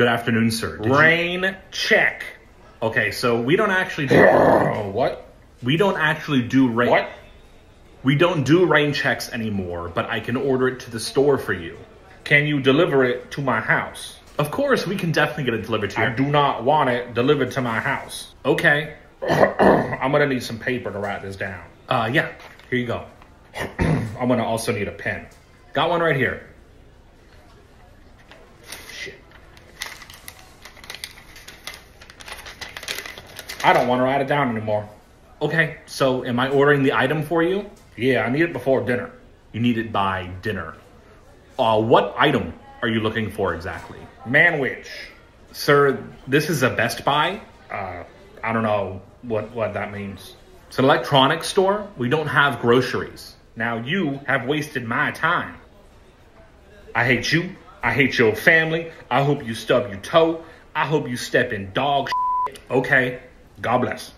Good afternoon, sir. Did you- Rain check. Okay, so we don't actually do, what? we don't actually do rain. What? We don't do rain checks anymore, but I can order it to the store for you. Can you deliver it to my house? Of course, we can definitely get it delivered to you. I do not want it delivered to my house. Okay. I'm gonna need some paper to write this down. Uh, yeah. Here you go. I'm gonna also need a pen. Got one right here. I don't want to write it down anymore. Okay. So, am I ordering the item for you? Yeah, I need it before dinner. You need it by dinner. Uh, what item are you looking for exactly? Manwich. Sir, this is a Best Buy. Uh, I don't know what, what that means. It's an electronics store. We don't have groceries. Now you have wasted my time. I hate you. I hate your family. I hope you stub your toe. I hope you step in dog shit. Okay. God bless.